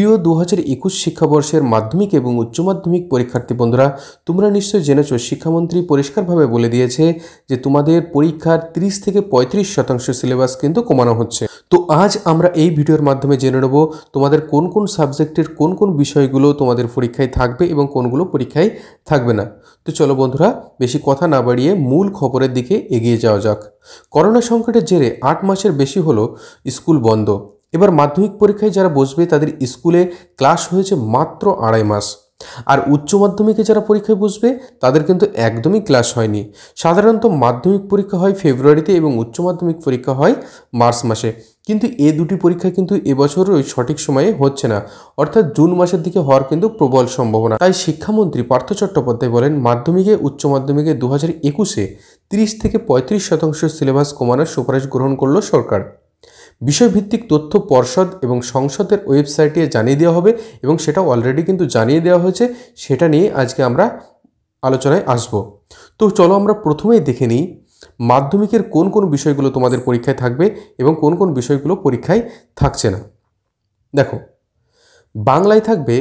প্রিয় দু হাজার একুশ শিক্ষাবর্ষের মাধ্যমিক এবং উচ্চ মাধ্যমিক পরীক্ষার্থী বন্ধুরা, তোমরা নিশ্চয়ই জেনেছ, শিক্ষামন্ত্রী পরিষ্কারভাবে বলে দিয়েছে যে তোমাদের পরীক্ষার 30 থেকে পঁয়ত্রিশ শতাংশ সিলেবাস কিন্তু কমানো হচ্ছে। তো আজ আমরা এই ভিডিওর মাধ্যমে জেনে নেব তোমাদের কোন কোন সাবজেক্টের কোন কোন বিষয়গুলো তোমাদের পরীক্ষায় থাকবে এবং কোনগুলো পরীক্ষায় থাকবে না। তো চলো বন্ধুরা, বেশি কথা না বাড়িয়ে মূল খবরের দিকে এগিয়ে যাওয়া যাক। করোনা সংকটের জেরে আট মাসের বেশি হলো স্কুল বন্ধ। এবার মাধ্যমিক পরীক্ষায় যারা বসবে, তাদের স্কুলে ক্লাস হয়েছে মাত্র আড়াই মাস। আর উচ্চ মাধ্যমিকে যারা পরীক্ষায় বসবে, তাদের কিন্তু একদমই ক্লাস হয়নি। সাধারণত মাধ্যমিক পরীক্ষা হয় ফেব্রুয়ারিতে এবং উচ্চ মাধ্যমিক পরীক্ষা হয় মার্চ মাসে। কিন্তু এ দুটি পরীক্ষা কিন্তু এবছর ওই সঠিক সময়ে হচ্ছে না। অর্থাৎ জুন মাসের দিকে হওয়ার কিন্তু প্রবল সম্ভাবনা। তাই শিক্ষামন্ত্রী পার্থ চট্টোপাধ্যায় বলেন, মাধ্যমিকে, উচ্চ মাধ্যমিকে দু হাজার একুশে তিরিশ থেকে পঁয়ত্রিশ শতাংশ সিলেবাস কমানোর সুপারিশ গ্রহণ করল সরকার। বিষয়ভিত্তিক তথ্য পর্ষদ এবং সংসদের ওয়েবসাইটে জানিয়ে দেওয়া হবে এবং সেটা অলরেডি কিন্তু জানিয়ে দেওয়া হয়েছে, সেটা নিয়ে আজকে আমরা আলোচনায় আসব। তো চলো আমরা প্রথমেই দেখে নিই মাধ্যমিকের কোন কোন বিষয়গুলো তোমাদের পরীক্ষায় থাকবে এবং কোন কোন বিষয়গুলো পরীক্ষায় থাকছে না। দেখো, বাংলায় থাকবে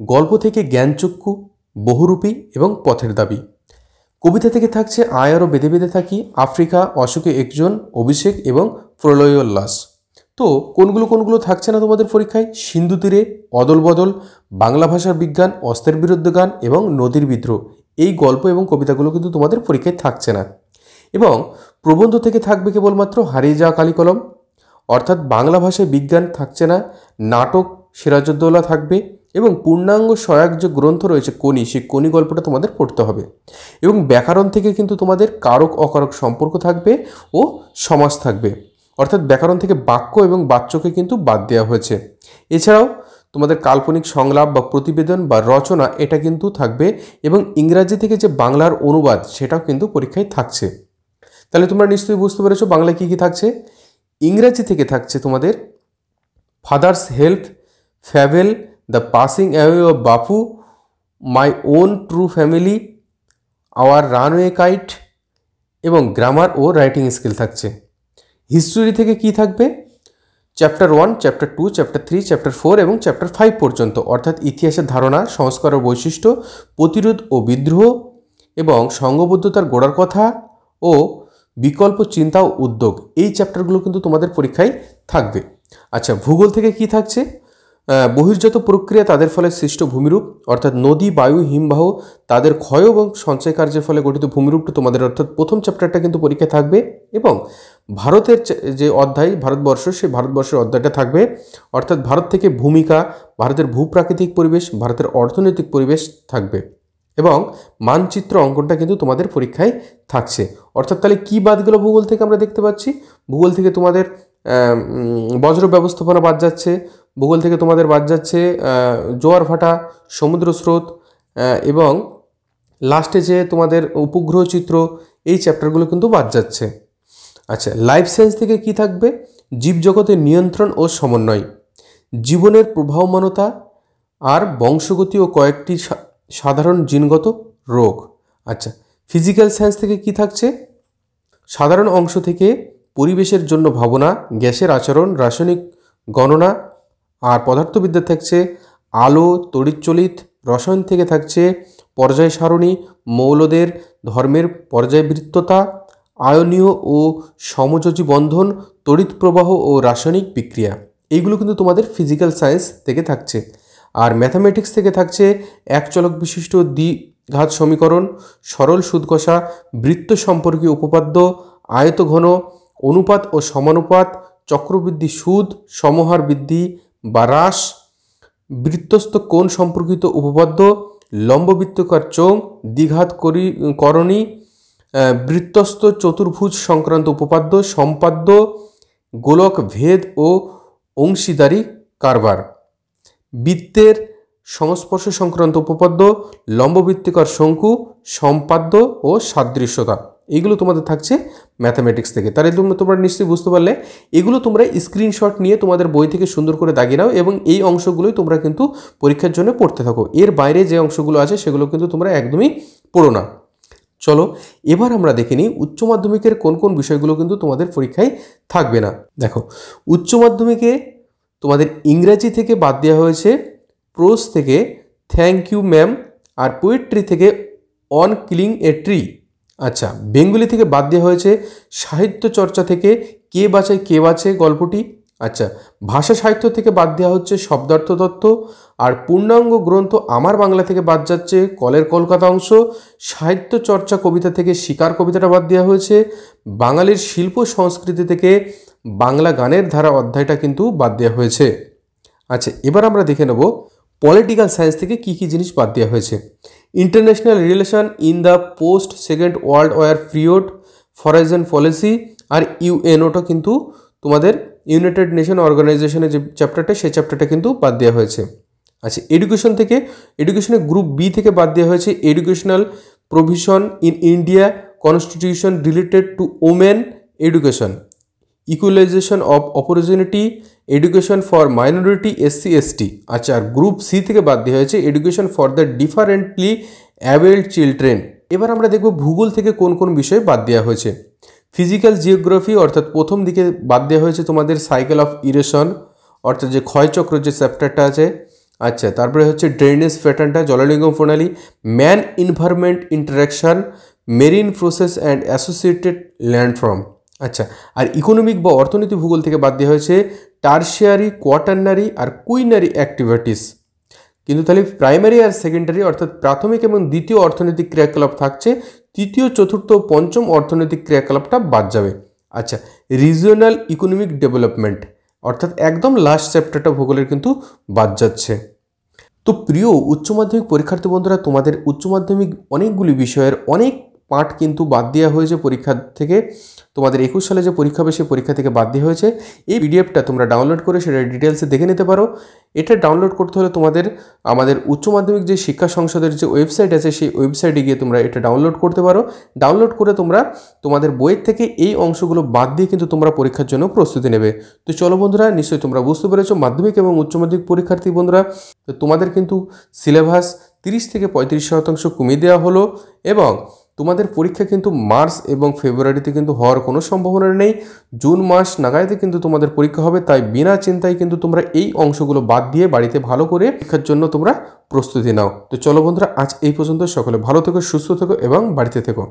গল্প থেকে জ্ঞানচক্ষু, বহুরূপী এবং পথের দাবি। কবিতা থেকে থাকছে আয়ারও বেঁধে বেঁধে থাকি, আফ্রিকা অশোকে একজন, অভিষেক এবং প্রলয়োল্লাস তো কোনগুলো কোনগুলো থাকছে না তোমাদের পরীক্ষায়? সিন্ধু তীরে অদল বদল, বাংলা ভাষার বিজ্ঞান, অস্ত্রের বিরুদ্ধে গান এবং নদীর বিদ্রোহ। এই গল্প এবং কবিতাগুলো কিন্তু তোমাদের পরীক্ষায় থাকছে না। এবং প্রবন্ধ থেকে থাকবে কেবলমাত্র হারিয়ে যাওয়া কালিকলম। অর্থাৎ বাংলা ভাষায় বিজ্ঞান থাকছে না, নাটক, সিরাজউদ্দৌলা থাকবে এবং পূর্ণাঙ্গ সহায়ক যে গ্রন্থ রয়েছে কনি সেই কনি গল্পটা তোমাদের পড়তে হবে। এবং ব্যাকরণ থেকে কিন্তু তোমাদের কারক অকারক সম্পর্ক থাকবে ও সমাজ থাকবে। অর্থাৎ ব্যাকরণ থেকে বাক্য এবং বাচ্যকে কিন্তু বাদ দেওয়া হয়েছে। এছাড়াও তোমাদের কাল্পনিক সংলাপ বা প্রতিবেদন বা রচনা এটা কিন্তু থাকবে এবং ইংরাজি থেকে যে বাংলার অনুবাদ সেটাও কিন্তু পরীক্ষায় থাকছে। তাহলে তোমরা নিশ্চয়ই বুঝতে পেরেছ বাংলায় কী কী থাকছে। ইংরাজি থেকে থাকছে তোমাদের father's help, fable, the passing away of Bapu, my own true family, our runaway kite এবং গ্রামার ও রাইটিং স্কিল থাকছে। হিস্টোরি থেকে কি থাকবে? Chapter one chapter two chapter three chapter four এবং চ্যাপ্টার ফাইভ পর্যন্ত, অর্থাৎ ইতিহাসের ধারণা, সংস্কার ও বৈশিষ্ট্য, প্রতিরোধ ও বিদ্রোহ এবং সঙ্গবদ্ধতার গোড়ার কথা ও বিকল্প চিন্তা ও উদ্যোগ, এই চ্যাপ্টারগুলো কিন্তু তোমাদের পরীক্ষায় থাকবে। আচ্ছা ভূগোল থেকে কি থাকছে? বহির্জাত প্রক্রিয়া তাদের ফলে সৃষ্ট ভূমিরূপ, অর্থাৎ নদী, বায়ু, হিমবাহ, তাদের ক্ষয় এবং সঞ্চয় কার্যের ফলে গঠিত ভূমিরূপটা তোমাদের অর্থাৎ প্রথম চ্যাপ্টারটা কিন্তু পরীক্ষায় থাকবে এবং ভারতের যে অধ্যায়, ভারতবর্ষ, সেই ভারতবর্ষের অধ্যায়টা থাকবে। অর্থাৎ ভারত থেকে ভূমিকা, ভারতের ভূপ্রাকৃতিক পরিবেশ, ভারতের অর্থনৈতিক পরিবেশ থাকবে এবং মানচিত্র অঙ্কনটা কিন্তু তোমাদের পরীক্ষায় থাকছে। অর্থাৎ তাহলে কী বাদ গেল ভূগোল থেকে আমরা দেখতে পাচ্ছি? ভূগোল থেকে তোমাদের বজ্র ব্যবস্থাপনা বাদ যাচ্ছে ভূগোল থেকে তোমাদের বাদ যাচ্ছে জোয়ার ভাটা, সমুদ্র স্রোত এবং লাস্টে যে তোমাদের উপগ্রহ চিত্র, এই চ্যাপ্টারগুলো কিন্তু বাদ যাচ্ছে। আচ্ছা লাইফ সায়েন্স থেকে কি থাকবে? জীবজগতের নিয়ন্ত্রণ ও সমন্বয়, জীবনের প্রবাহমানতা, আর বংশগতি ও কয়েকটি সাধারণ জিনগত রোগ। আচ্ছা ফিজিক্যাল সায়েন্স থেকে কি থাকছে? সাধারণ অংশ থেকে পরিবেশের জন্য ভাবনা, গ্যাসের আচরণ, রাসায়নিক গণনা আর পদার্থবিদ্যা থাকছে আলো তড়িৎচলিত রসায়ন থেকে থাকছে পর্যায় সারণী, মৌলদের ধর্মের পর্যায়বৃত্ততা, আয়নীয় ও সমযোজী বন্ধন, তড়িৎ প্রবাহ ও রাসায়নিক বিক্রিয়া। এইগুলো কিন্তু তোমাদের ফিজিক্যাল সায়েন্স থেকে থাকছে। আর ম্যাথামেটিক্স থেকে থাকছে এক চলক বিশিষ্ট দ্বিঘাত সমীকরণ, সরল সুদকষা বৃত্ত সম্পর্কীয় উপপাদ্য, আয়তঘন, অনুপাত ও সমানুপাত, চক্রবৃদ্ধি সুদ, সমহার বৃদ্ধি বা হ্রাস? বৃত্তস্থ কোণ সম্পর্কিত উপপাদ্য, লম্ববৃত্তকার চোং দ্বিঘাত করি, করণী বৃত্তস্থ চতুর্ভুজ সংক্রান্ত উপপাদ্য, সম্পাদ্য, গোলক ভেদ ও অংশীদারি কারবার। বৃত্তের সংস্পর্শ সংক্রান্ত উপপাদ্য, লম্ববৃত্তিকার শঙ্কু, সম্পাদ্য ও সাদৃশ্যতা। এইগুলো তোমাদের থাকছে ম্যাথামেটিক্স থেকে। তাহলে তোমরা তোমরা নিশ্চয়ই বুঝতে পারলে, এগুলো তোমরা স্ক্রিনশট নিয়ে তোমাদের বই থেকে সুন্দর করে দাগিয়ে নাও এবং এই অংশগুলোই তোমরা কিন্তু পরীক্ষার জন্য পড়তে থাকো। এর বাইরে যে অংশগুলো আছে সেগুলো কিন্তু তোমরা একদমই পড়ো না। চলো, এবার আমরা দেখে নিই উচ্চ মাধ্যমিকের কোন কোন বিষয়গুলো কিন্তু তোমাদের পরীক্ষায় থাকবে না। দেখো, উচ্চ মাধ্যমিকে তোমাদের ইংরাজি থেকে বাদ দেওয়া হয়েছে প্রোস থেকে থ্যাংক ইউ ম্যাম আর পোয়েট্রি থেকে অন কিলিং এ ট্রি আচ্ছা বেঙ্গলি থেকে বাদ দেওয়া হয়েছে সাহিত্য চর্চা থেকে কে বাঁচায়, কে বাঁচে গল্পটি? আচ্ছা ভাষা সাহিত্য থেকে বাদ দেওয়া হচ্ছে শব্দার্থ তত্ত্ব আর পূর্ণাঙ্গ গ্রন্থ আমার বাংলা থেকে বাদ যাচ্ছে কলের কলকাতা অংশ। সাহিত্য চর্চা কবিতা থেকে শিকার কবিতাটা বাদ দেওয়া হয়েছে। বাঙালির শিল্প সংস্কৃতি থেকে বাংলা গানের ধারা অধ্যায়টা কিন্তু বাদ দেওয়া হয়েছে। আচ্ছা এবার আমরা দেখে নেব পলিটিক্যাল সায়েন্স থেকে কী কী জিনিস বাদ দেওয়া হয়েছে? International relation in the post second world war period foreign policy আর ইউএনওটা কিন্তু তোমাদের ইউনাইটেড নেশন অর্গানাইজেশনের যে চ্যাপ্টারটা সেই চ্যাপ্টারটা কিন্তু বাদ দেওয়া হয়েছে। আচ্ছা এডুকেশন থেকে এডুকেশনের গ্রুপ বি থেকে বাদ দেওয়া হয়েছে educational provision in India constitution related to women education equalization of opportunity education for minority SC ST আচ্ছা আর গ্রুপ সি থেকে বাদ দেওয়া হয়েছে education for the differently abled children এবার আমরা দেখব ভূগোল থেকে কোন কোন বিষয় বাদ দেওয়া হয়েছে। ফিজিক্যাল জিওগ্রাফি অর্থাৎ প্রথম দিকে বাদ দেওয়া হয়েছে তোমাদের সাইকেল অফ ইরেশন অর্থাৎ যে ক্ষয়চক্র যে চ্যাপ্টারটা আছে। আচ্ছা তারপরে হচ্ছে ড্রেনেজ প্যাটার্নটা জলনিগম প্রণালী man environment interaction marine process and associated landform আচ্ছা আর ইকোনমিক বা অর্থনীতি ভূগোল থেকে বাদ দেওয়া হয়েছে টার্সিয়ারি কোয়াটার্নারি আর কুইনারি অ্যাক্টিভিটিস কিন্তু তাহলে প্রাইমারি আর সেকেন্ডারি অর্থাৎ প্রাথমিক এবং দ্বিতীয় অর্থনৈতিক ক্রিয়াকলাপ থাকছে, তৃতীয়, চতুর্থ পঞ্চম অর্থনৈতিক ক্রিয়াকলাপটা বাদ যাবে। আচ্ছা রিজিওনাল ইকোনমিক ডেভেলপমেন্ট অর্থাৎ একদম লাস্ট চ্যাপ্টারটা ভূগোলের কিন্তু বাদ যাচ্ছে। তো প্রিয় উচ্চ মাধ্যমিক পরীক্ষার্থী বন্ধুরা, তোমাদের উচ্চ মাধ্যমিক অনেকগুলি বিষয়ের অনেক পাঠ কিন্তু বাদ দেওয়া হয়েছে পরীক্ষা থেকে। তোমাদের একুশ সালে যে পরীক্ষা হবে, সেই পরীক্ষা থেকে বাদ দেওয়া হয়েছে। এই পিডিএফটা তোমরা ডাউনলোড করে সেটা ডিটেলসে দেখে নিতে পারো। এটা ডাউনলোড করতে হলে তোমাদের, আমাদের উচ্চ মাধ্যমিক যে শিক্ষা সংসদের যে ওয়েবসাইট আছে, সেই ওয়েবসাইটে গিয়ে তোমরা এটা ডাউনলোড করতে পারো। ডাউনলোড করে তোমরা তোমাদের বইয়ের থেকে এই অংশগুলো বাদ দিয়ে কিন্তু তোমরা পরীক্ষার জন্য প্রস্তুতি নেবে। তো চলো বন্ধুরা, নিশ্চয়ই তোমরা বুঝতে পেরেছ, মাধ্যমিক এবং উচ্চ মাধ্যমিক পরীক্ষার্থী বন্ধুরা তোমাদের কিন্তু সিলেবাস তিরিশ থেকে পঁয়ত্রিশ শতাংশ কমিয়ে দেওয়া হলো এবং তোমাদের পরীক্ষা কিন্তু মার্চ এবং ফেব্রুয়ারিতে কিন্তু হওয়ার কোনো সম্ভাবনা নেই। জুন মাস নাগাইতে কিন্তু তোমাদের পরীক্ষা হবে, তাই বিনা চিন্তায় কিন্তু তোমরা এই অংশগুলো বাদ দিয়ে বাড়িতে ভালো করে পরীক্ষার জন্য তোমরা প্রস্তুতি নাও। তো চলো বন্ধুরা, আজ এই পর্যন্ত সকলে ভালো থেকো, সুস্থ থেকো এবং বাড়িতে থেকো।